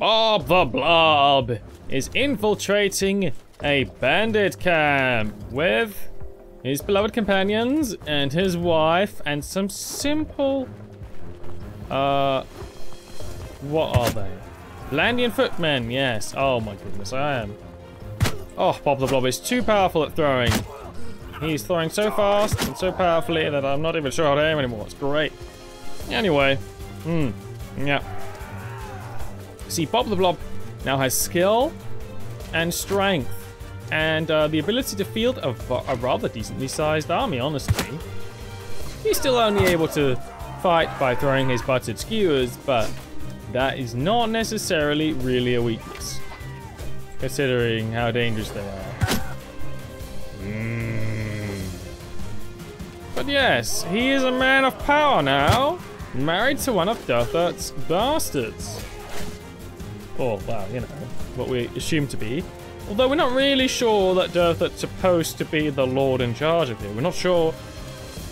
Bob the Blob is infiltrating a bandit camp with his beloved companions and his wife and some simple uh what are they? Vlandian footmen, yes. Oh my goodness, I am. Oh, Bob the Blob is too powerful at throwing. He's throwing so fast and so powerfully that I'm not even sure how to aim anymore. It's great. Anyway, hmm, yeah. See, Bob the Blob now has skill and strength and uh, the ability to field a, a, rather decently sized army, honestly. He's still only able to fight by throwing his buttered skewers, but that is not necessarily really a weakness, considering how dangerous they are. Mm. But yes, he is a man of power now, married to one of Derthert's bastards. Or, well, you know, what we assume to be. Although we're not really sure that Derthert's supposed to be the lord in charge of here. We're not sure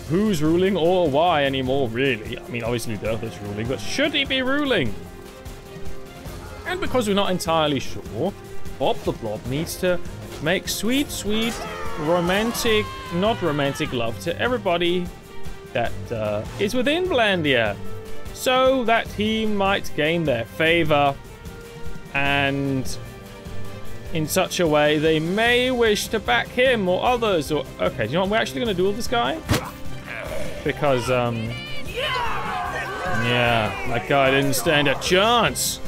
who's ruling or why anymore, really. I mean, obviously Derthert's ruling, but should he be ruling? And because we're not entirely sure, Bob the Blob needs to make sweet, sweet, romantic, not romantic love to everybody that uh, is within Vlandia so that he might gain their favor and in such a way they may wish to back him or others or okay do you know what? We're actually going to duel this guy? Because um yeah that guy didn't stand a chance.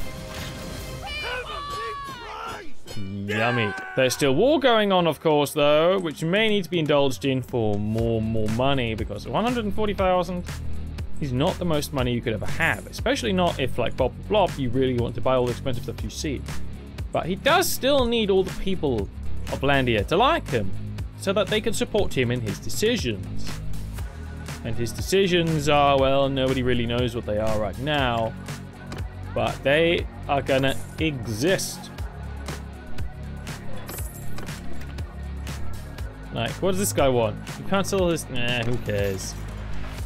Yummy. There's still war going on of course though which may need to be indulged in for more more money because 140,000 is not the most money you could ever have, especially not if, like Bob Blob, you really want to buy all the expensive stuff you see. But he does still need all the people of Vlandia to like him, so that they can support him in his decisions. And his decisions are, well, nobody really knows what they are right now, but they are gonna exist. Like, what does this guy want? You can't sell this? Nah, who cares?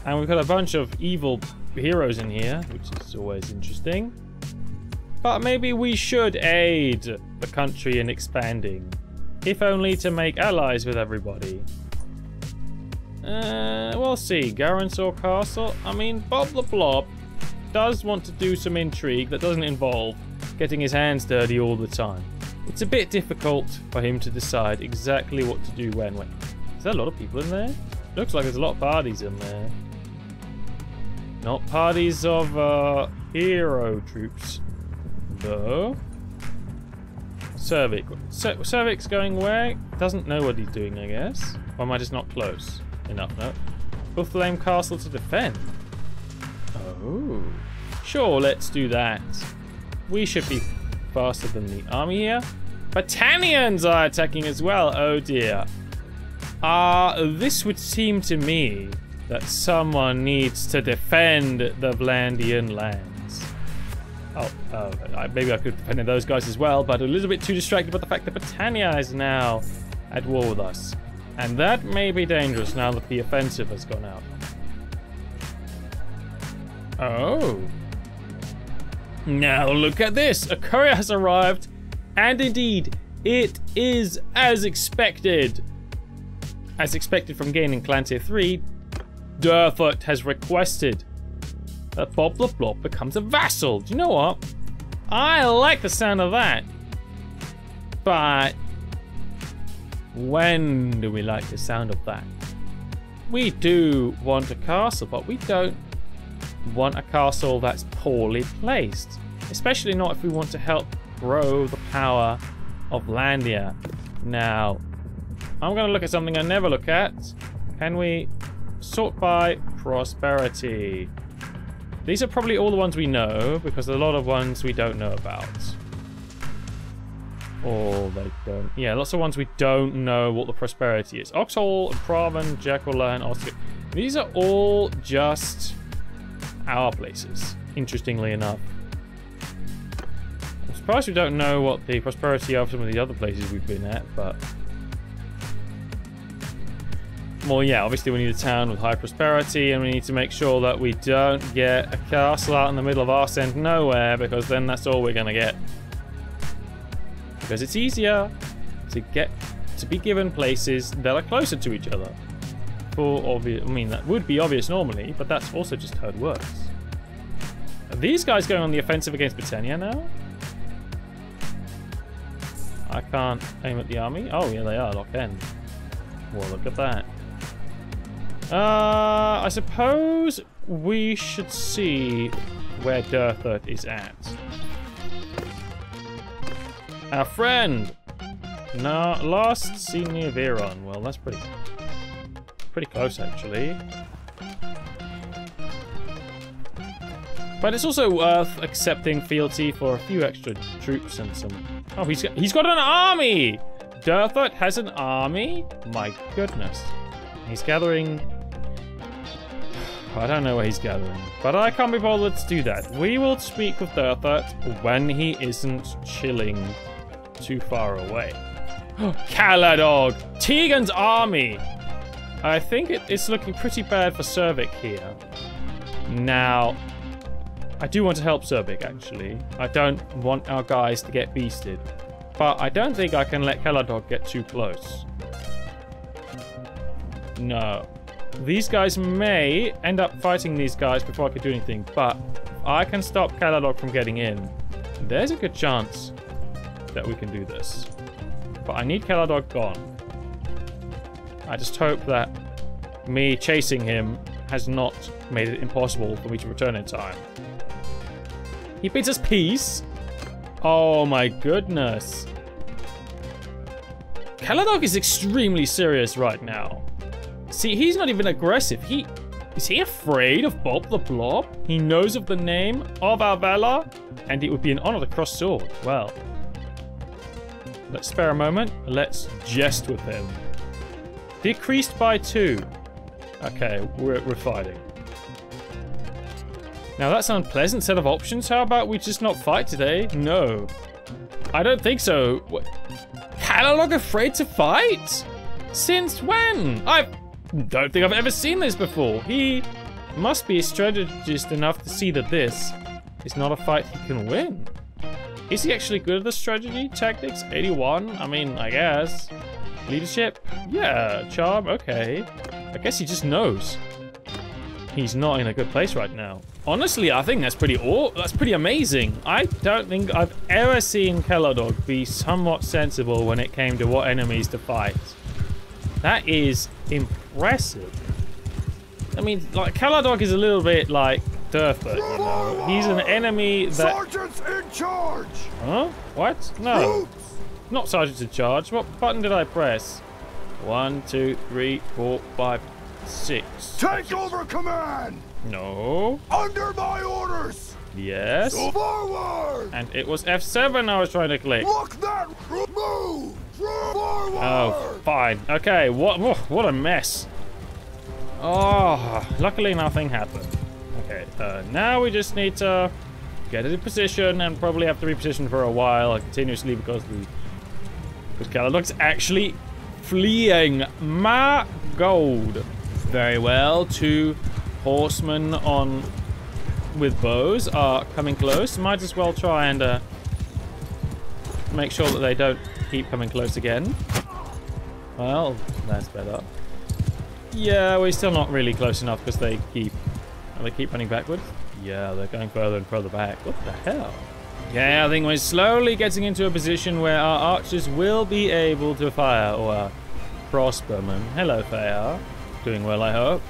And we've got a bunch of evil heroes in here, which is always interesting. But maybe we should aid the country in expanding. If only to make allies with everybody. Uh, we'll see. Garansor Castle. I mean, Bob the Blob does want to do some intrigue that doesn't involve getting his hands dirty all the time. It's a bit difficult for him to decide exactly what to do when. Wait, is there a lot of people in there? Looks like there's a lot of parties in there. Not parties of uh, hero troops, though. Cervic. Cervic's going where? Doesn't know what he's doing, I guess. Or am I just not close enough? No. Bufflame Castle to defend. Oh. Sure, let's do that. We should be faster than the army here. Battanians are attacking as well. Oh dear. Uh, this would seem to me that someone needs to defend the Vlandian lands. Oh, oh, maybe I could defend those guys as well, but a little bit too distracted by the fact that Battania is now at war with us. And that may be dangerous now that the offensive has gone out. Oh. Now look at this! A courier has arrived, and indeed, it is as expected. As expected from gaining Clan Tier 3, Derthert has requested that Bob the Blob becomes a vassal. Do you know what? I like the sound of that. But when do we like the sound of that? We do want a castle, but we don't want a castle that's poorly placed. Especially not if we want to help grow the power of Vlandia. Now, I'm going to look at something I never look at. Can we Sort by prosperity. These are probably all the ones we know, because there are a lot of ones we don't know about. Or they don't. Yeah, lots of ones we don't know what the prosperity is. Oxhall, Pravend, Jaculan, and Oscar. These are all just our places, interestingly enough. I'm surprised we don't know what the prosperity of some of the other places we've been at, but Well, yeah, obviously we need a town with high prosperity, and we need to make sure that we don't get a castle out in the middle of our end nowhere, because then that's all we're gonna get. Because it's easier to get to be given places that are closer to each other. For obvious, I mean that would be obvious normally, but that's also just how it works. Are these guys going on the offensive against Battania now? I can't aim at the army. Oh yeah, they are locked in. Well, look at that. Uh, I suppose we should see where Derthert is at. Our friend! No, last seen near Viron. Well, that's pretty, pretty close actually. But it's also worth accepting fealty for a few extra troops and some... Oh, he's got, he's got an army! Derthert has an army? My goodness. He's gathering I don't know where he's gathering, but I can't be bothered to do that. We will speak with Derthert when he isn't chilling too far away. Caladog! Tegan's army! I think it, it's looking pretty bad for Cervic here. Now, I do want to help Cervic, actually. I don't want our guys to get beasted. But I don't think I can let Caladog get too close. No. These guys may end up fighting these guys before I can do anything, but I can stop Caladog from getting in. There's a good chance that we can do this. But I need Caladog gone. I just hope that me chasing him has not made it impossible for me to return in time. He bids us peace? Oh my goodness. Caladog is extremely serious right now. See, he's not even aggressive. He is he afraid of Bob the Blob? He knows of the name of Arvella, and it would be an honor to cross sword. Well, let's spare a moment. Let's jest with him. Decreased by two. Okay, we're, we're fighting. Now that's an unpleasant set of options. How about we just not fight today? No. I don't think so. What? Caladog afraid to fight? Since when? I've don't think I've ever seen this before. He must be a strategist enough to see that this is not a fight he can win. Is he actually good at the strategy? Tactics? 81? I mean, I guess. Leadership? Yeah. Charm? Okay. I guess he just knows. He's not in a good place right now. Honestly, I think that's pretty aw that's pretty amazing. I don't think I've ever seen Caladog be somewhat sensible when it came to what enemies to fight. That is impressive. I mean, like, Caladog is a little bit like Derthert, you know. He's an enemy that... Sergeants in charge! Huh? What? No. Troops. Not sergeants in charge. What button did I press? One, two, three, four, five, six. Take over command! No. Under my orders! Yes. So forward! And it was F7 I was trying to click. Look that! Move! Oh, fine. Okay, what, what a mess. Oh, luckily nothing happened. Okay, uh, now we just need to get it in position and probably have to reposition for a while continuously because the because Caladog's actually fleeing my gold. Very well, two horsemen on with bows are coming close. Might as well try and uh, make sure that they don't keep coming close again. Well, that's better. Yeah, we're still not really close enough because they keep... they keep running backwards? Yeah, they're going further and further back. What the hell? Yeah, I think we're slowly getting into a position where our archers will be able to fire, or uh, crossbowmen. Hello, Thea. Doing well, I hope.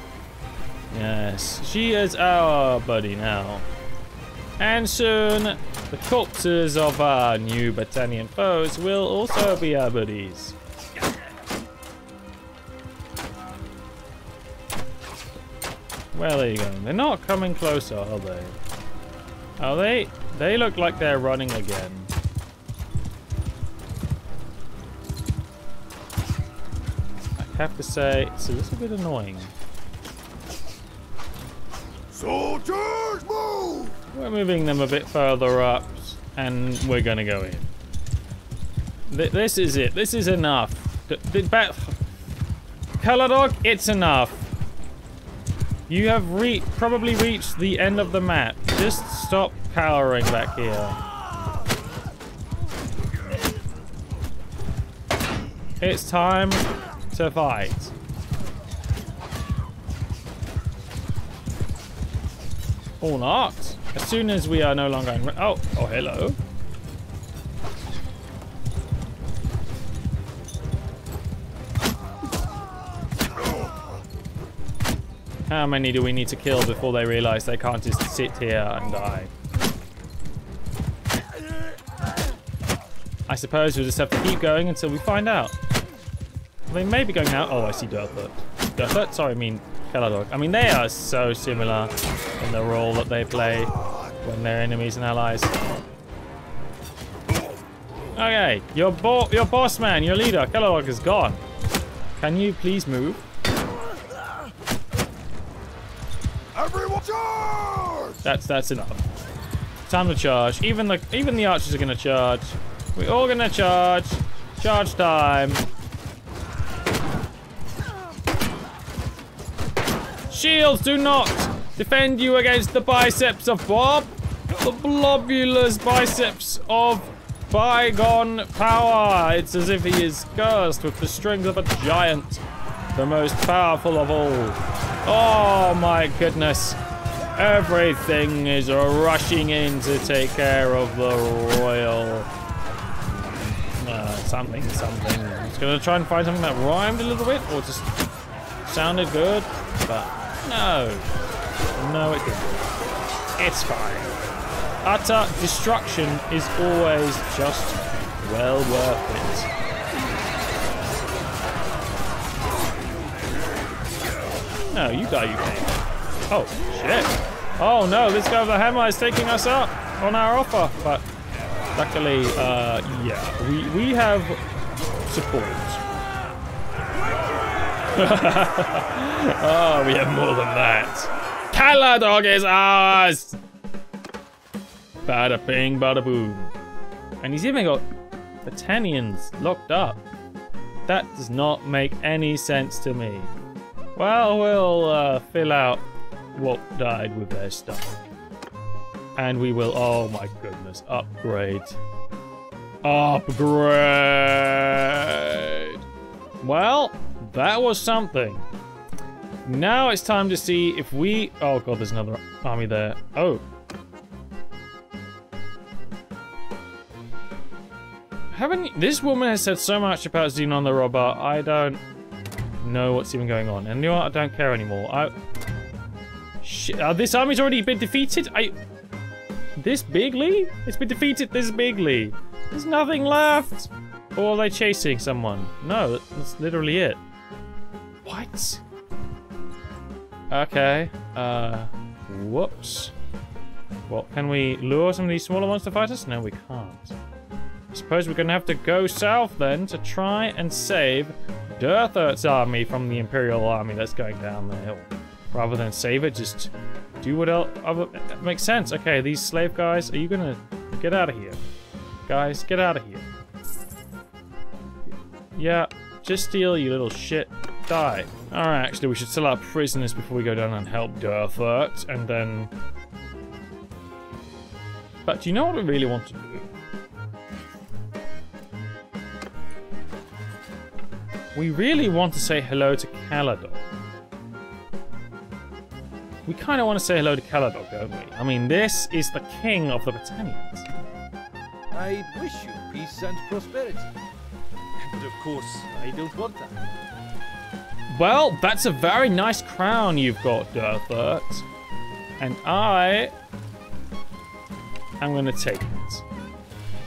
Yes, she is our buddy now. And soon, the corpses of our new Battanian foes will also be our buddies. Well, there you going? They're not coming closer, are they? Are they? They look like they're running again. I have to say, it's a little bit annoying. Soldiers, move! We're moving them a bit further up, and we're gonna go in. Th this is it. This is enough. The, Caladog, it's enough. You have re probably reached the end of the map. Just stop cowering back here. It's time to fight. Or not. As soon as we are no longer in... Oh, oh, hello. How many do we need to kill before they realize they can't just sit here and die? I suppose we'll just have to keep going until we find out. They may be going out. Oh, I see Dirtfoot. Dirtfoot? Sorry, I mean Caladog. I mean, they are so similar in the role that they play when they're enemies and allies. Okay, your, bo your boss man, your leader, Caladog is gone. Can you please move? Everyone charge! That's that's enough. Time to charge. Even the even the archers are gonna charge. We're all gonna charge. Charge time. Shields do not defend you against the biceps of Bob. The blobulous biceps of bygone power. It's as if he is cursed with the strength of a giant. The most powerful of all. Oh my goodness. Everything is rushing in to take care of the royal. Uh, something, something. I'm just gonna try and find something that rhymed a little bit or just sounded good, but no. No, it didn't. It's fine. Utter destruction is always just well worth it. No, you die, you can. Oh, shit. Oh no, this guy with the hammer is taking us up on our offer. But luckily, uh, yeah, we, we have support. oh, we have more than that. Caladog is ours! Bada bing, bada boom. And he's even got Battanians locked up. That does not make any sense to me. Well, we'll uh, fill out what died with their stuff. And we will, oh my goodness, upgrade. Upgrade! Well, that was something. Now it's time to see if we, oh god, there's another army there. Oh. Haven't, this woman has said so much about Xenon the Robber, I don't know what's even going on. And you know what? I don't care anymore. I. Shit, uh, this army's already been defeated. I. This bigly? It's been defeated this bigly. There's nothing left. Or are they chasing someone? No, that's literally it. What? Okay. Uh. Whoops. Well, can we lure some of these smaller ones to fight us? No, we can't. I suppose we're gonna have to go south then to try and save Derthert's army from the Imperial army that's going down the hill. Rather than save it, just do what else makes sense. Okay, these slave guys, are you gonna get out of here? Guys, get out of here. Yeah, just steal, you little shit. Die. Alright, actually, we should sell our prisoners before we go down and help Derthert, and then... But do you know what we really want to do? We really want to say hello to Caladog. We kind of want to say hello to Caladog, don't we? I mean, this is the king of the Battanians. I'd wish you peace and prosperity. Course, I don't want that. Well, that's a very nice crown you've got, Derthert. And I am going to take it.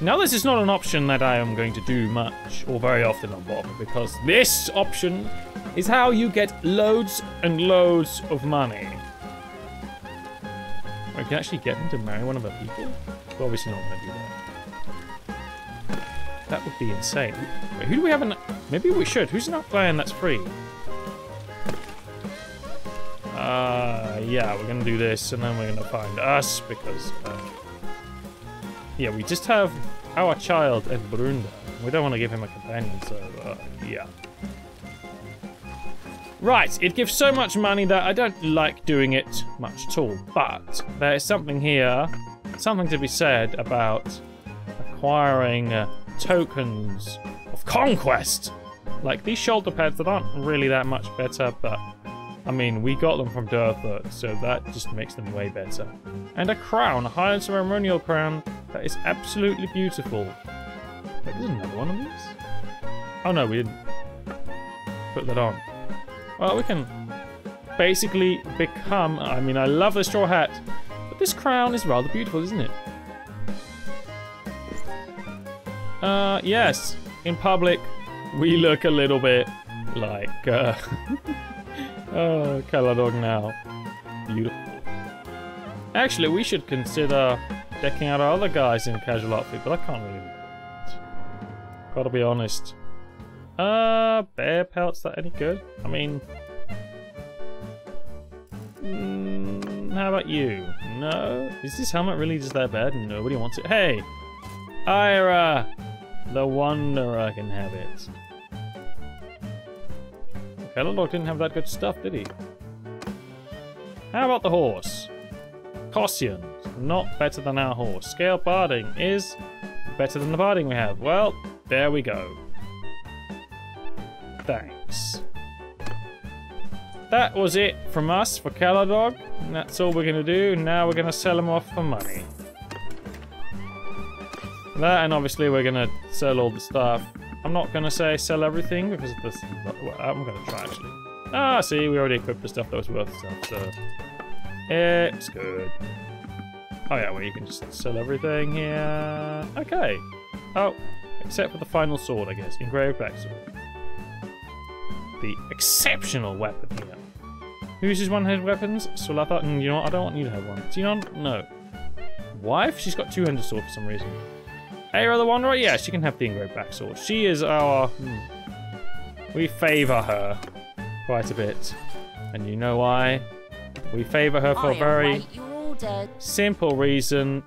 Now this is not an option that I am going to do much or very often on Bob because this option is how you get loads and loads of money. I can actually get him to marry one of the people? We're obviously not going to do that. That would be insane. Wait, who do we have. Maybe we should. Who's not playing that's free? Uh, yeah, we're going to do this and then we're going to find us because... Uh, yeah, we just have our child at Brunda. We don't want to give him a companion, so uh, yeah. Right, it gives so much money that I don't like doing it much at all. But there is something here, something to be said about acquiring uh, tokens of conquest. Like these shoulder pads that aren't really that much better, but I mean, we got them from Durtha, so that just makes them way better. And a crown, a high ceremonial crown that is absolutely beautiful. Wait, there's another one of these? Oh no, we didn't put that on. Well, we can basically become... I mean, I love the straw hat, but this crown is rather beautiful, isn't it? Uh, yes. In public, we look a little bit like... Uh, oh, Caladog now. Beautiful. Actually, we should consider decking out our other guys in casual outfit, but I can't really... Gotta be honest. Uh, bear pelts, that any good? I mean... Mm, how about you? No? Is this helmet really just that bad? Nobody wants it. Hey! Ira! The Wanderer can have it. Kellogg didn't have that good stuff, did he? How about the horse? Kossian, not better than our horse. Scale barding is better than the barding we have. Well, there we go. Thanks. That was it from us for Caladog. That's all we're going to do. Now we're going to sell them off for money. And obviously we're to sell all the stuff. I'm not to say sell everything because this, I'm to try actually. Ah, see, we already equipped the stuff that was worth stuff, so it's good. Oh yeah, well you can just sell everything here. Okay. Oh, except for the final sword, I guess. Engraved backsword the exceptional weapon here. Who uses one-handed weapons? Swalata? Mm, you know what? I don't want you to have one. Xenon? No. Wife? She's got two-handed sword for some reason. Aira the Wanderer? Yeah, she can have the engraved back sword. She is our... Hmm, we favour her quite a bit. And you know why? We favour her for a very simple reason.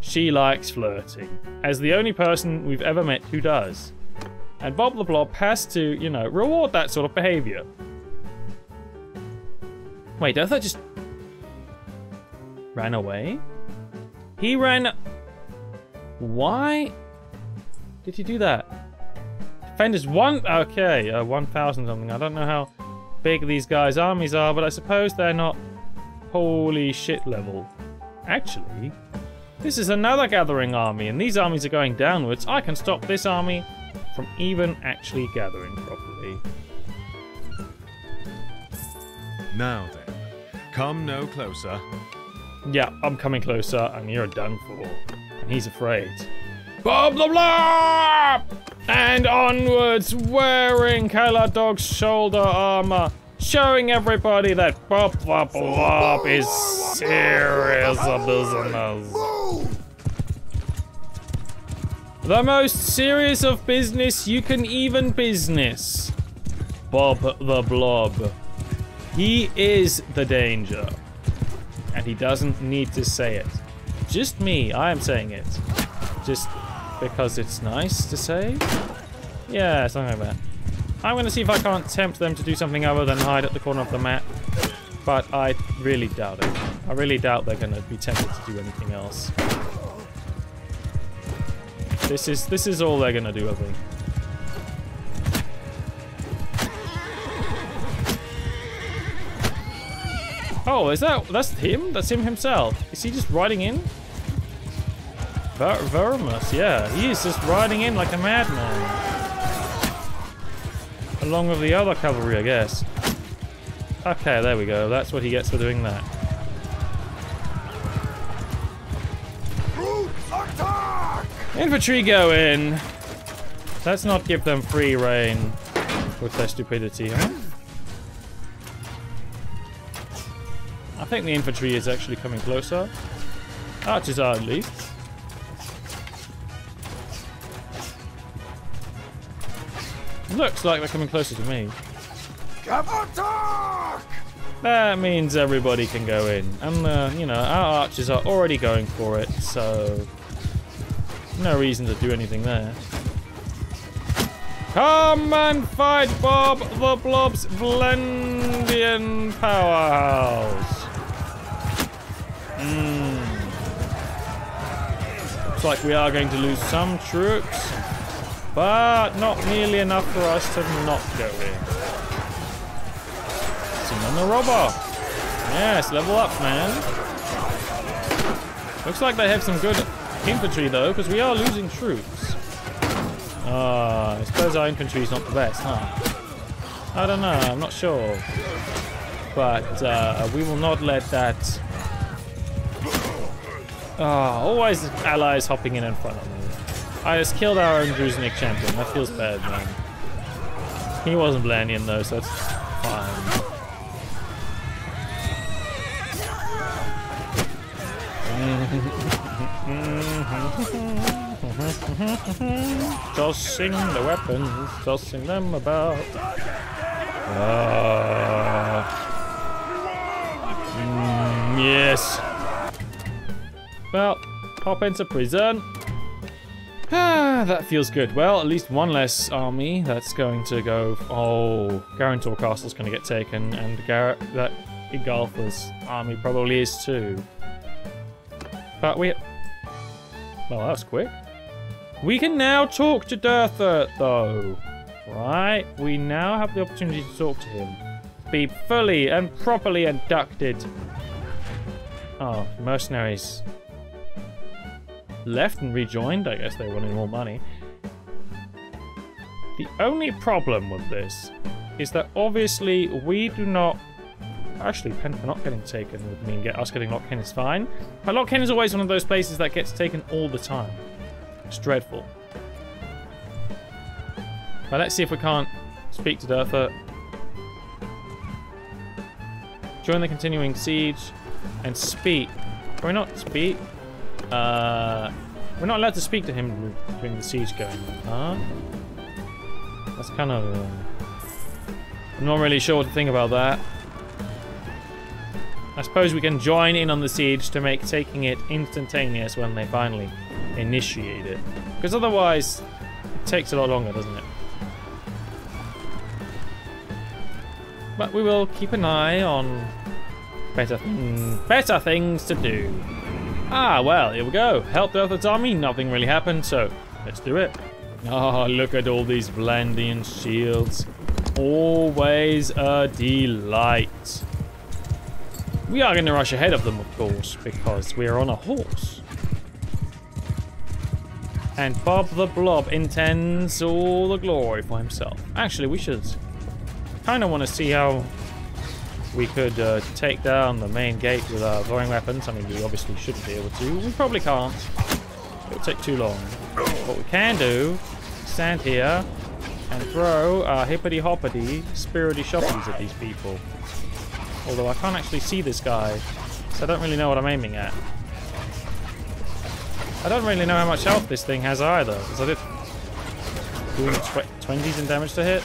She likes flirting. As the only person we've ever met who does. And Bob the Blob has to, you know, reward that sort of behavior. Wait, Eartha just ran away? He ran... Why did he do that? Defenders one... Okay, uh, 1,000 something. I don't know how big these guys' armies are, but I suppose they're not holy shit level. Actually, this is another gathering army, and these armies are going downwards. I can stop this army from even actually gathering properly. Now then, come no closer. Yeah, I'm coming closer, and you're done for. And he's afraid. Bob the Blob! And onwards, wearing Caladog's shoulder armor, showing everybody that Bob the Blob is serious business. The most serious of business you can even business. Bob the Blob. He is the danger. And he doesn't need to say it. Just me, I am saying it. Just because it's nice to say? Yeah, something like that. I'm going to see if I can't tempt them to do something other than hide at the corner of the map. But I really doubt it. I really doubt they're going to be tempted to do anything else. This is this is all they're gonna do, I think. Oh, is that that's him? That's him himself. Is he just riding in? Ver Vermus, yeah, he is just riding in like a madman. Along with the other cavalry, I guess. Okay, there we go. That's what he gets for doing that. Infantry go in. Let's not give them free reign with their stupidity, huh? I think the infantry is actually coming closer. Archers are at least. Looks like they're coming closer to me. Come on, talk! That means everybody can go in. And, uh, you know, our archers are already going for it, so... No reason to do anything there. Come and fight Bob the Blob's Vlandian powerhouse. Mm. Looks like we are going to lose some troops, but not nearly enough for us to not go in. Simon the Robber. Yes, level up, man. Looks like they have some good infantry though, because we are losing troops. Uh, I suppose our infantry is not the best, huh? I don't know, I'm not sure. But uh, we will not let that... Ah, always allies hopping in in front of me. I just killed our own Druzhnik champion. That feels bad, man. He wasn't Vlandian though, so that's fine. Tossing the weapons, tossing them about. Uh, mm, yes. Well, pop into prison. Ah, that feels good. Well, at least one less army that's going to go. Oh, Garantor Castle's going to get taken, and Gar that Igalfa's army probably is too. But we... Well, that was quick. We can now talk to Durtha, though. Right? We now have the opportunity to talk to him. Be fully and properly inducted. Oh, mercenaries left and rejoined. I guess they wanted more money. The only problem with this is that obviously we do not Actually, Pen for not getting taken would mean get us getting Lock-in is fine. But Lock-in is always one of those places that gets taken all the time. It's dreadful. But let's see if we can't speak to Durtha. Join the continuing siege and speak. Can we not speak? Uh, we're not allowed to speak to him during the siege going on, huh? That's kind of... Uh, I'm not really sure what to think about that. I suppose we can join in on the siege to make taking it instantaneous when they finally initiate it. Because otherwise, it takes a lot longer, doesn't it? But we will keep an eye on better, better things to do. Ah, well, here we go. Help the Earth's army, nothing really happened, so let's do it. Oh, look at all these Vlandian shields. Always a delight. We are going to rush ahead of them, of course, because we are on a horse. And Bob the Blob intends all the glory for himself. Actually, we should kind of want to see how we could uh, take down the main gate with our throwing weapons. I mean, we obviously shouldn't be able to. We probably can't. It will take too long. What we can do, stand here and throw our hippity-hoppity, spirity shoppies at these people. Although I can't actually see this guy, so I don't really know what I'm aiming at. I don't really know how much health this thing has either. Is that it doing 20s in damage to hit?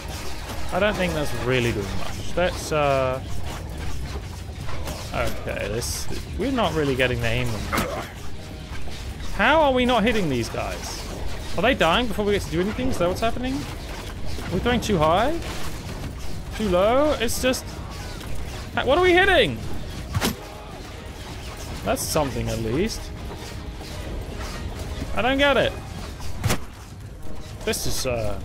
I don't think that's really doing much. Let's, uh... Okay, this... We're not really getting the aim How are we not hitting these guys? Are they dying before we get to do anything? Is that what's happening? Are we throwing too high? Too low? It's just... What are we hitting? That's something at least. I don't get it. This is, uh...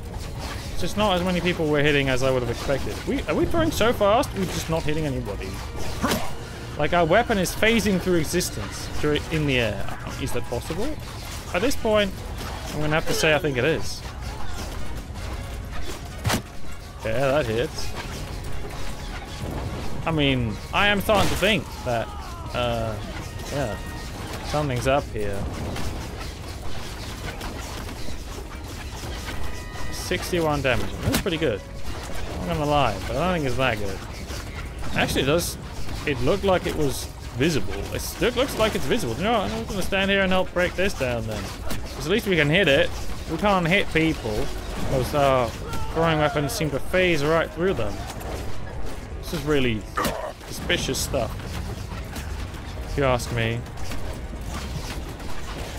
Just not as many people we're hitting as I would have expected. We, are we throwing so fast? We're just not hitting anybody. Like, our weapon is phasing through existence through in the air. Is that possible? At this point, I'm to have to say I think it is. Yeah, that hits. I mean, I am starting to think that, uh, yeah, something's up here. 61 damage. That's pretty good. I'm not gonna lie, but I don't think it's that good. Actually, it does. It looked like it was visible. It looks like it's visible. You know what? I'm gonna stand here and help break this down then. Because at least we can hit it. We can't hit people. Those uh, throwing weapons seem to phase right through them. This is really suspicious stuff. If you ask me.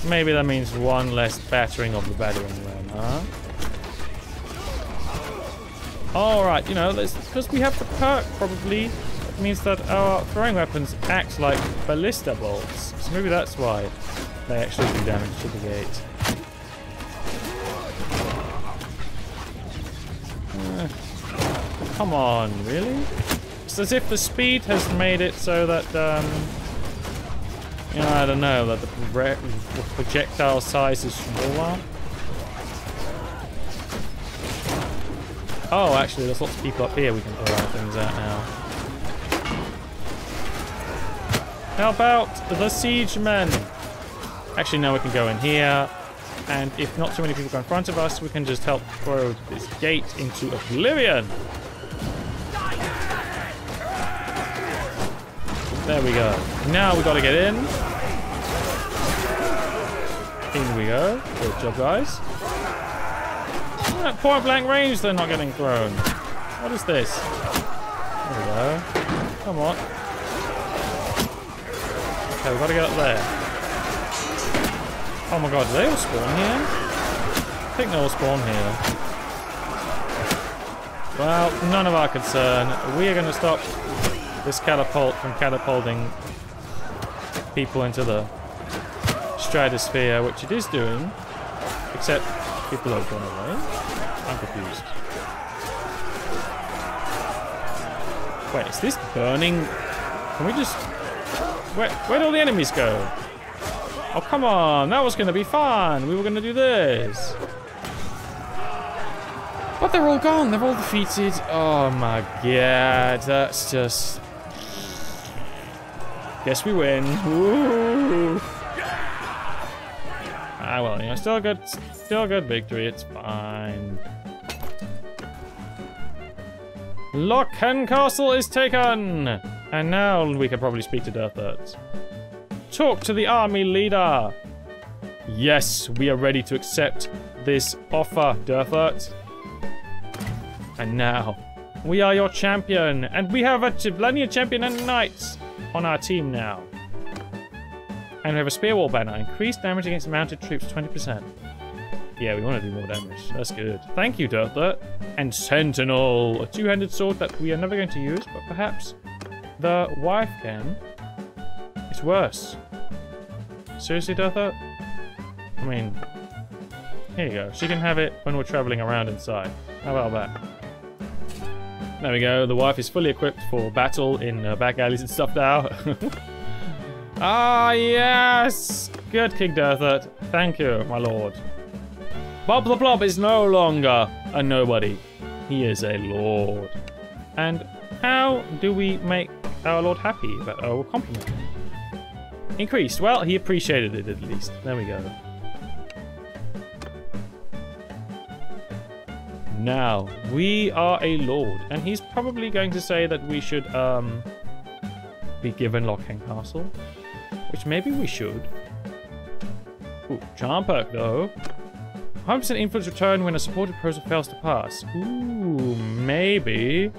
Maybe that means one less battering of the battering ram, huh? Alright, you know, because we have the perk, probably. Means that our throwing weapons act like ballista bolts. So maybe that's why they actually do damage to the gate. Uh, come on, really? It's as if the speed has made it so that, um, you know, I don't know, that the projectile size is smaller. Oh, actually, there's lots of people up here we can throw things at now. How about the siege men? Actually, no, we can go in here. And if not too many people go in front of us, we can just help throw this gate into oblivion. There we go. Now we got to get in. In we go. Good job, guys. At point blank range, they're not getting thrown. What is this? There we go. Come on. Okay, we've got to get up there. Oh my god, they all spawn here? I think they all spawn here. Well, none of our concern. We are going to stop this catapult from catapulting people into the stratosphere, which it is doing, except people have gone away. I'm confused. Wait, is this burning? Can we just... Where, where'd all the enemies go? Oh, come on. That was going to be fun. We were going to do this. But they're all gone. They're all defeated. Oh, my God. That's just... Guess we win. Woo! Ah, well, you know, still good, still good victory. It's fine. Lochen Castle is taken! And now we can probably speak to Derthert. Talk to the army leader! Yes, we are ready to accept this offer, Derthert. And now, we are your champion, and we have a Tivlania champion and knights on our team now. And we have a spear wall banner. Increased damage against mounted troops 20%. Yeah, we want to do more damage. That's good. Thank you, Dertha. And Sentinel, a two-handed sword that we are never going to use, but perhaps the wife can. It's worse. Seriously, Dertha? I mean, here you go. She can have it when we're traveling around inside. How about that? There we go. The wife is fully equipped for battle in uh, back alleys and stuff now. ah, yes! Good, King Derthert. Thank you, my lord. Bob the Blob is no longer a nobody. He is a lord. And how do we make our lord happy? That oh, compliment him. Increased. Well, he appreciated it at least. There we go. Now, we are a lord, and he's probably going to say that we should um, be given Lochen Castle, which maybe we should. Ooh, charm perk though. 100% influence return when a supported proposal fails to pass. Ooh, maybe.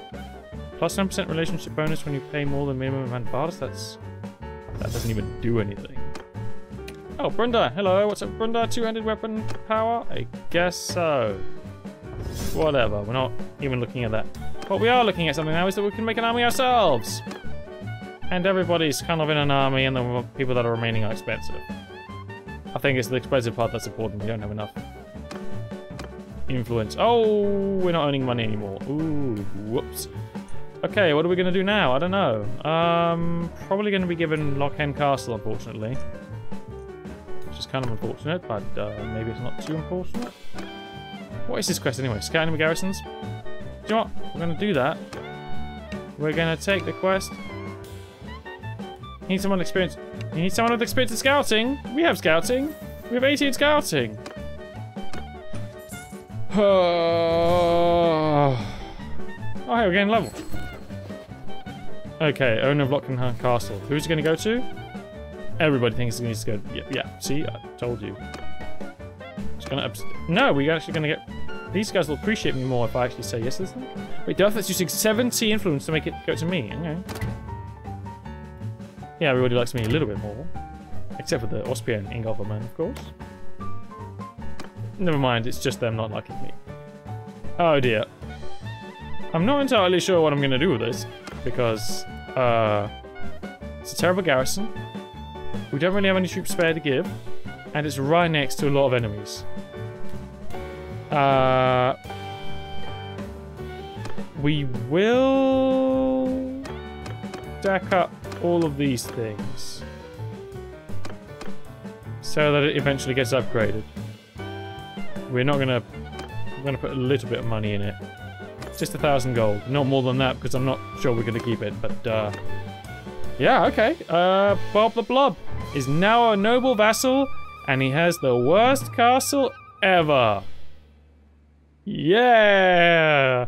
Plus 10% relationship bonus when you pay more than minimum amount of barters. That's... That doesn't even do anything. Oh, Brunda. Hello. What's up, Brunda? Two-handed weapon power? I guess so. Whatever. We're not even looking at that. What we are looking at something now is that we can make an army ourselves. And everybody's kind of in an army and the people that are remaining are expensive. I think it's the expensive part that's important. We don't have enough influence. Oh, we're not earning money anymore. Ooh, whoops. Okay, what are we going to do now? I don't know. Um, probably going to be given Lochen Castle, unfortunately. Which is kind of unfortunate, but uh, maybe it's not too unfortunate. What is this quest anyway? Scout enemy garrisons? Do you know what? We're going to do that. We're going to take the quest. You need someone experienced. You need someone with experience in scouting. We have scouting. We have 18 scouting. oh, hey, we're getting level. Okay, owner of Lochen Castle. Who's it going to go to? Everybody thinks it's going to go. Yeah, yeah, see, I told you. It's to. No, we're actually going to get. These guys will appreciate me more if I actually say yes to this thing. Wait, Darth using 70 influence to make it go to me. Okay. Yeah, everybody likes me a little bit more. Except for the Austrian Ingolferman, of course. Never mind, it's just them not liking me. Oh dear. I'm not entirely sure what I'm gonna do with this because uh, it's a terrible garrison. We don't really have any troops spare to give, and it's right next to a lot of enemies. Uh, we will stack up all of these things so that it eventually gets upgraded. We're not gonna. We're gonna put a little bit of money in it. Just a thousand gold, not more than that because I'm not sure we're gonna keep it. But uh, yeah, okay. Uh, Bob the Blob is now a noble vassal, and he has the worst castle ever. Yeah.